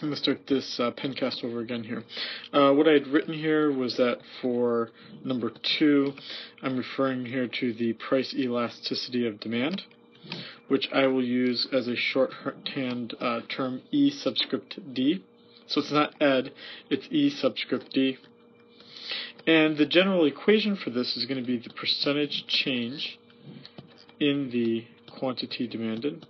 I'm going to start this uh, pencast over again here. Uh, what I had written here was that for number two, I'm referring here to the price elasticity of demand, which I will use as a shorthand uh, term E subscript D. So it's not ed, it's E subscript D. And the general equation for this is going to be the percentage change in the quantity demanded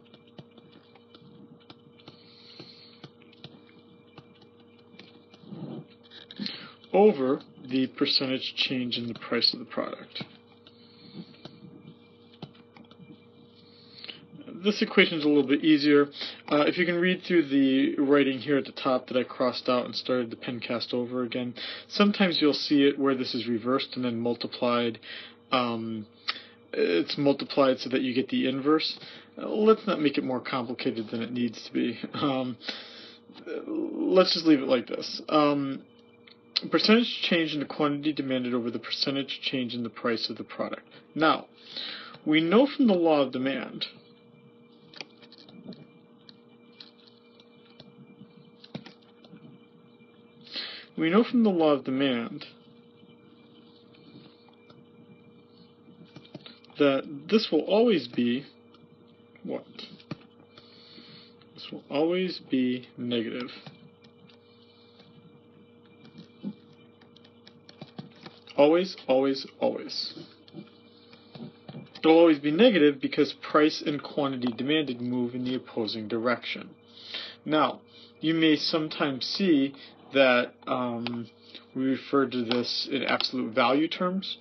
over the percentage change in the price of the product. This equation is a little bit easier. Uh, if you can read through the writing here at the top that I crossed out and started the pen cast over again, sometimes you'll see it where this is reversed and then multiplied. Um, it's multiplied so that you get the inverse. Uh, let's not make it more complicated than it needs to be. Um, let's just leave it like this. Um, percentage change in the quantity demanded over the percentage change in the price of the product. Now, we know from the law of demand we know from the law of demand that this will always be what? This will always be negative. Always, always, always. It'll always be negative because price and quantity demanded move in the opposing direction. Now, you may sometimes see that um, we refer to this in absolute value terms.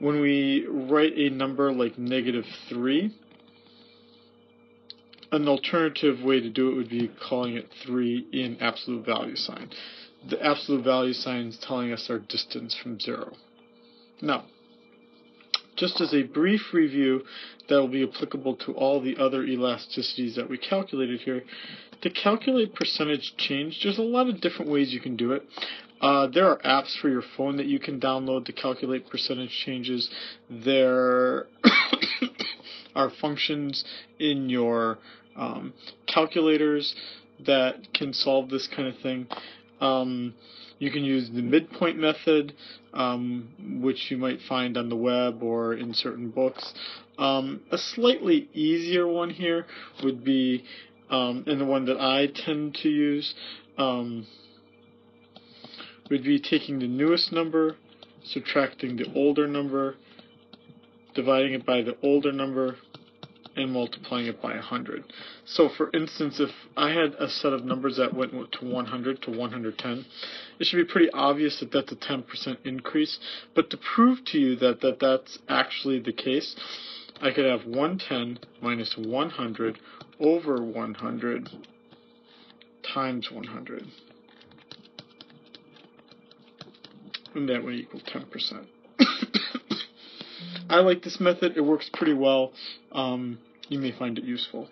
When we write a number like negative 3, an alternative way to do it would be calling it 3 in absolute value sign the absolute value sign is telling us our distance from zero. Now, just as a brief review that will be applicable to all the other elasticities that we calculated here, to calculate percentage change, there's a lot of different ways you can do it. Uh, there are apps for your phone that you can download to calculate percentage changes. There are functions in your um, calculators that can solve this kind of thing. Um, you can use the midpoint method, um, which you might find on the web or in certain books. Um, a slightly easier one here would be, um, and the one that I tend to use, um, would be taking the newest number, subtracting the older number, dividing it by the older number, and multiplying it by 100. So for instance, if I had a set of numbers that went to 100 to 110, it should be pretty obvious that that's a 10% increase. But to prove to you that, that that's actually the case, I could have 110 minus 100 over 100 times 100. And that would equal 10%. I like this method. It works pretty well. Um, you may find it useful.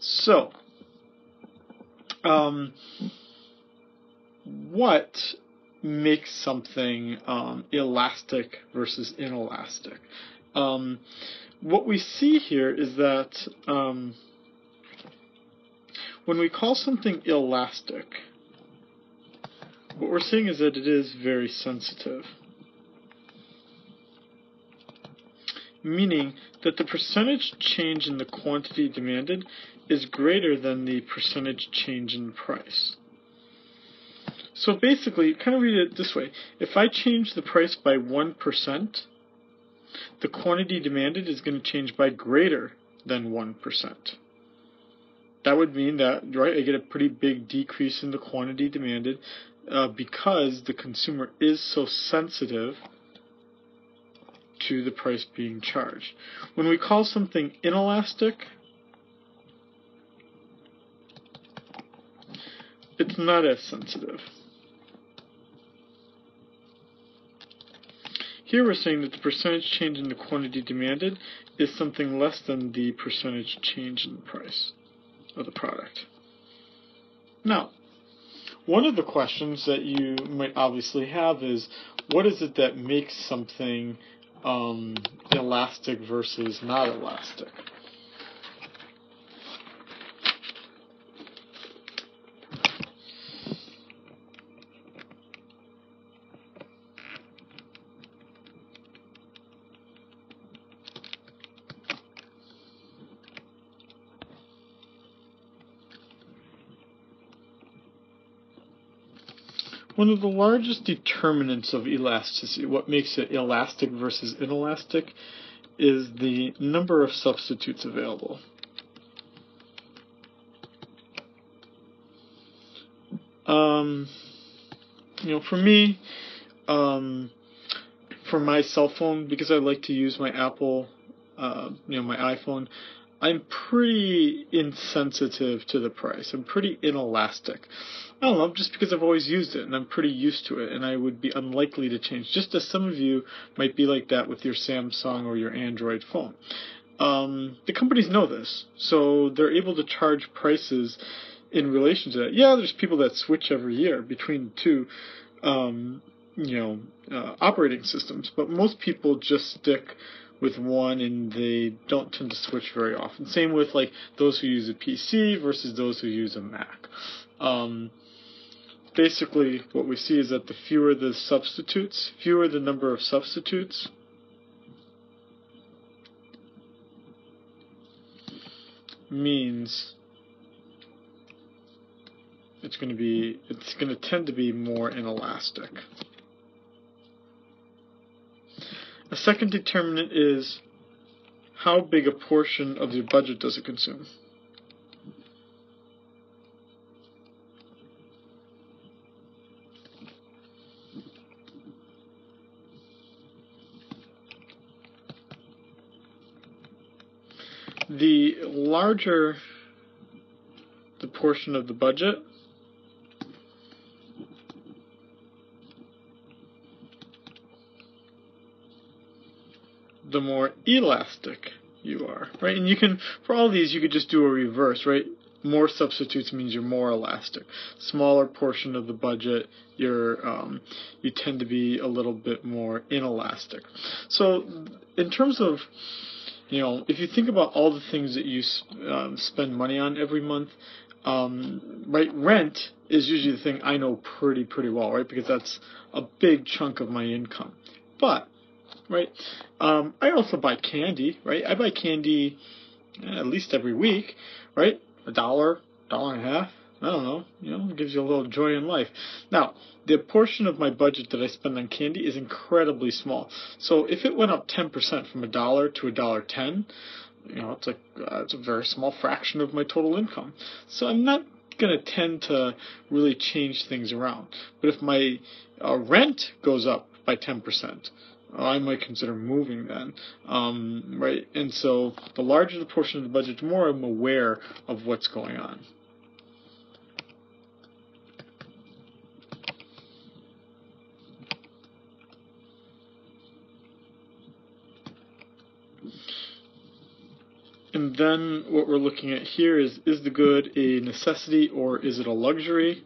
So, um, what makes something um, elastic versus inelastic? Um, what we see here is that um, when we call something elastic, what we're seeing is that it is very sensitive. Meaning that the percentage change in the quantity demanded is greater than the percentage change in price. So basically, kind of read it this way. If I change the price by 1%, the quantity demanded is going to change by greater than 1%. That would mean that, right, I get a pretty big decrease in the quantity demanded uh, because the consumer is so sensitive to the price being charged. When we call something inelastic, it's not as sensitive. Here we're saying that the percentage change in the quantity demanded is something less than the percentage change in the price of the product. Now, one of the questions that you might obviously have is, what is it that makes something um, elastic versus not elastic. One of the largest determinants of elasticity, what makes it elastic versus inelastic, is the number of substitutes available. Um, you know, for me, um, for my cell phone, because I like to use my Apple, uh, you know, my iPhone, I'm pretty insensitive to the price. I'm pretty inelastic. I don't know, just because I've always used it and I'm pretty used to it and I would be unlikely to change, just as some of you might be like that with your Samsung or your Android phone. Um, the companies know this, so they're able to charge prices in relation to that. Yeah, there's people that switch every year between two, um, you know, uh, operating systems, but most people just stick with one and they don't tend to switch very often. Same with like those who use a PC versus those who use a Mac. Um, basically, what we see is that the fewer the substitutes, fewer the number of substitutes, means it's going to be it's going to tend to be more inelastic. A second determinant is how big a portion of your budget does it consume? The larger the portion of the budget, the more elastic you are, right? And you can, for all these, you could just do a reverse, right? More substitutes means you're more elastic. Smaller portion of the budget, you're um, you tend to be a little bit more inelastic. So, in terms of you know, if you think about all the things that you um, spend money on every month, um, right, rent is usually the thing I know pretty pretty well, right? Because that's a big chunk of my income. But right? Um, I also buy candy, right? I buy candy eh, at least every week, right? A dollar, dollar and a half. I don't know, you know, it gives you a little joy in life. Now, the portion of my budget that I spend on candy is incredibly small. So if it went up 10% from a dollar to a dollar 10, you know, it's a uh, it's a very small fraction of my total income. So I'm not going to tend to really change things around. But if my uh, rent goes up by 10%, I might consider moving then, um, right? And so the larger the portion of the budget, the more I'm aware of what's going on. And then what we're looking at here is, is the good a necessity or is it a luxury?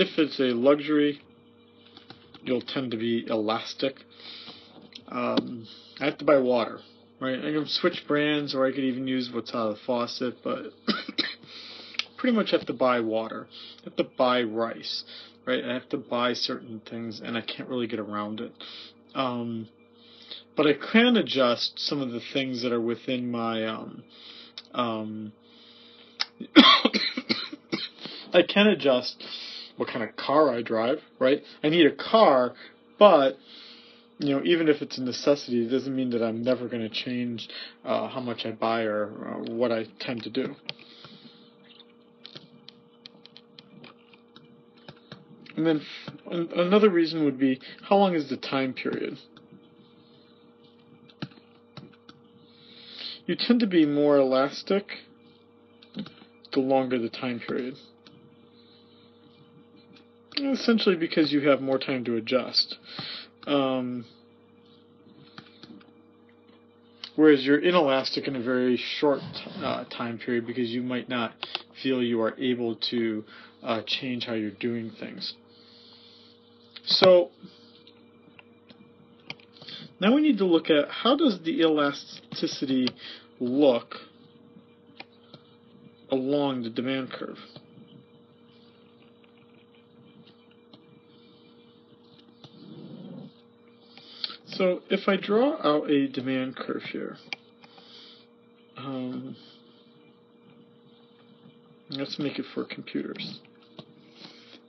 If it's a luxury, you'll tend to be elastic. Um, I have to buy water, right? I can switch brands, or I could even use what's out of the faucet, but pretty much have to buy water. I have to buy rice, right? I have to buy certain things, and I can't really get around it. Um, but I can adjust some of the things that are within my um, um, I can adjust what kind of car I drive, right? I need a car, but you know, even if it's a necessity, it doesn't mean that I'm never going to change uh, how much I buy or uh, what I tend to do. And then another reason would be how long is the time period? You tend to be more elastic the longer the time period. Essentially because you have more time to adjust. Um, whereas you're inelastic in a very short uh, time period because you might not feel you are able to uh, change how you're doing things. So now we need to look at how does the elasticity look along the demand curve. So if I draw out a demand curve here, um, Let's make it for computers.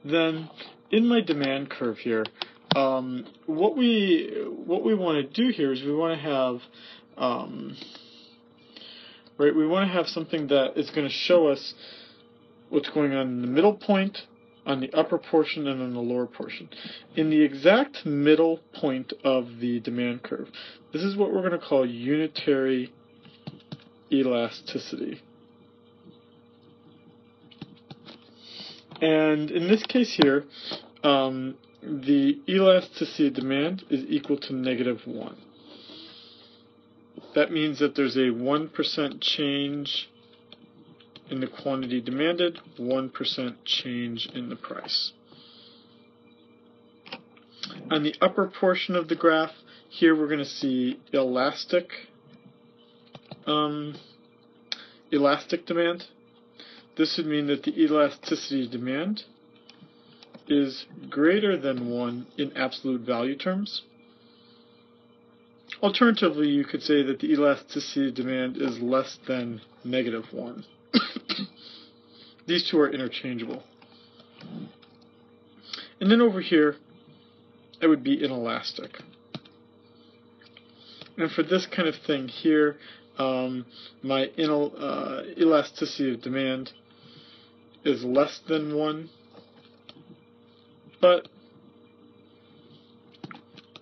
Then, in my demand curve here, um, what we what we want to do here is we want to have um, right. We want to have something that is going to show us what's going on in the middle point, on the upper portion, and on the lower portion. In the exact middle point of the demand curve, this is what we're going to call unitary elasticity. And in this case here, um, the elasticity of demand is equal to negative 1. That means that there's a 1% change in the quantity demanded, 1% change in the price. On the upper portion of the graph, here we're going to see elastic um, elastic demand. This would mean that the elasticity demand is greater than 1 in absolute value terms. Alternatively, you could say that the elasticity demand is less than negative 1. These two are interchangeable. And then over here, it would be inelastic. And for this kind of thing here, um, my inel, uh, elasticity of demand is less than 1, but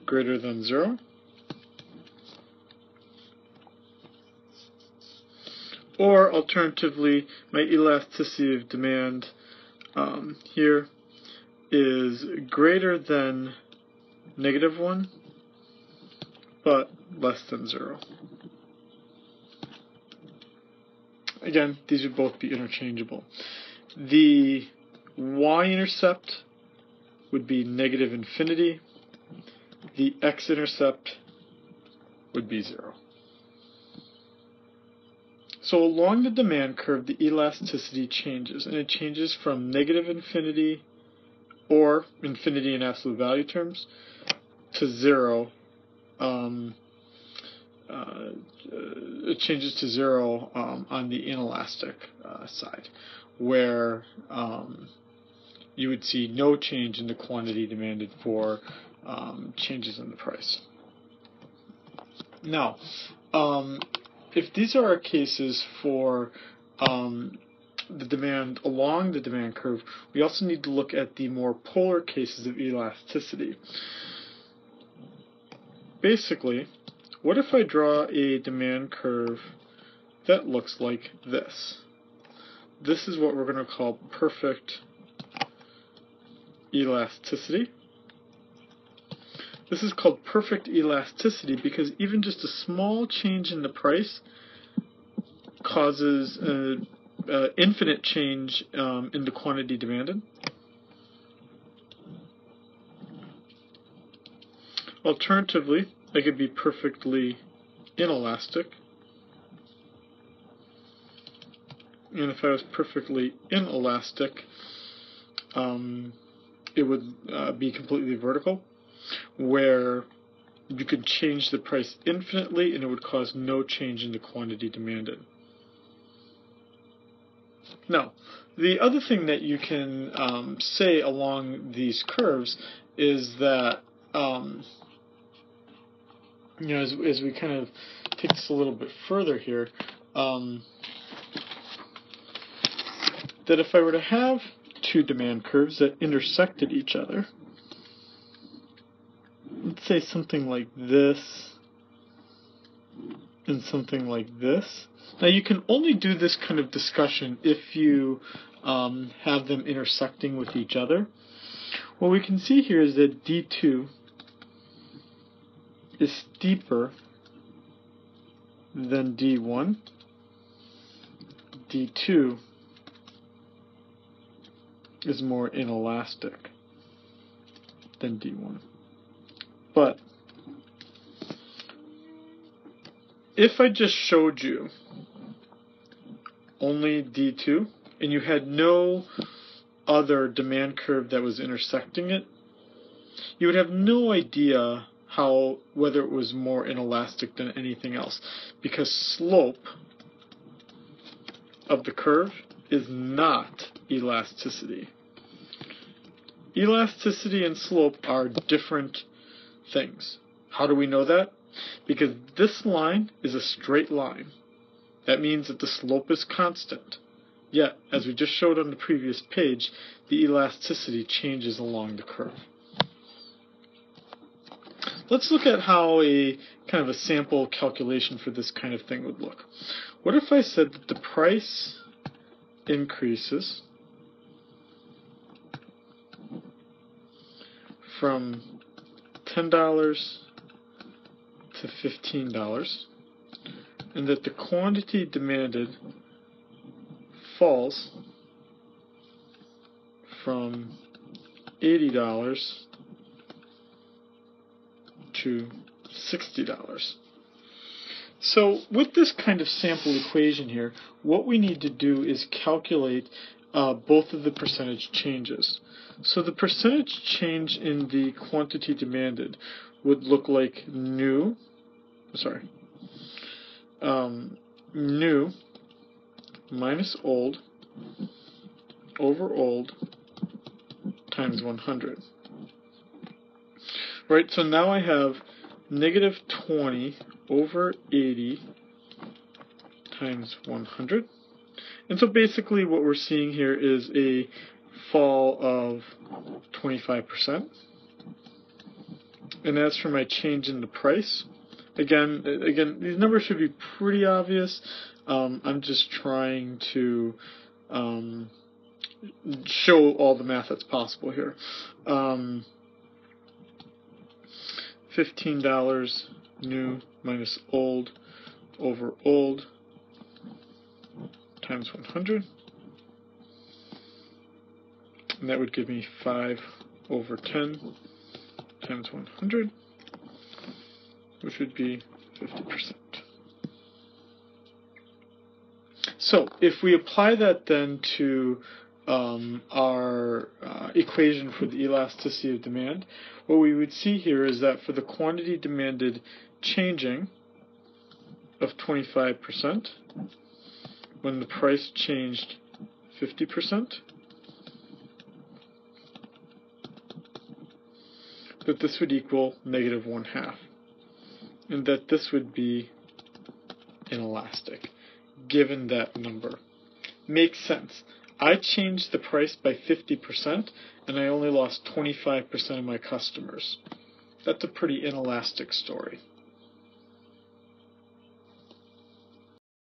greater than 0. Or alternatively, my elasticity of demand um, here is greater than negative 1, but less than 0. Again, these would both be interchangeable. The y-intercept would be negative infinity. The x-intercept would be 0. So along the demand curve, the elasticity changes, and it changes from negative infinity, or infinity in absolute value terms, to 0 um, uh, it changes to zero um, on the inelastic uh, side, where um, you would see no change in the quantity demanded for um, changes in the price. Now, um, if these are our cases for um, the demand along the demand curve, we also need to look at the more polar cases of elasticity. Basically, what if I draw a demand curve that looks like this? This is what we're going to call perfect elasticity. This is called perfect elasticity because even just a small change in the price causes an infinite change um, in the quantity demanded. Alternatively, they could be perfectly inelastic. And if I was perfectly inelastic, um, it would uh, be completely vertical, where you could change the price infinitely and it would cause no change in the quantity demanded. Now, the other thing that you can um, say along these curves is that um, you know, as, as we kind of take this a little bit further here, um, that if I were to have two demand curves that intersected each other, say something like this and something like this. Now you can only do this kind of discussion if you um, have them intersecting with each other. What we can see here is that D2 is steeper than D1. D2 is more inelastic than D1. But if I just showed you only D2 and you had no other demand curve that was intersecting it, you would have no idea how whether it was more inelastic than anything else because slope of the curve is not elasticity. Elasticity and slope are different things. How do we know that? Because this line is a straight line. That means that the slope is constant. Yet, as we just showed on the previous page, the elasticity changes along the curve. Let's look at how a kind of a sample calculation for this kind of thing would look. What if I said that the price increases from $10 to $15 and that the quantity demanded falls from $80 to $60. So with this kind of sample equation here, what we need to do is calculate uh, both of the percentage changes. So the percentage change in the quantity demanded would look like new, sorry, um, new minus old over old times 100. Right, so now I have negative 20 over 80 times 100. And so basically what we're seeing here is a fall of 25%. And as for my change in the price, again, again, these numbers should be pretty obvious. Um, I'm just trying to um, show all the math that's possible here. Um, $15 new minus old over old times 100. And that would give me 5 over 10 times 100, which would be 50%. So if we apply that then to um, our uh, equation for the elasticity of demand, what we would see here is that for the quantity demanded changing of 25%, when the price changed 50%, that this would equal negative one half, and that this would be inelastic, given that number. Makes sense. I changed the price by 50% and I only lost 25% of my customers. That's a pretty inelastic story.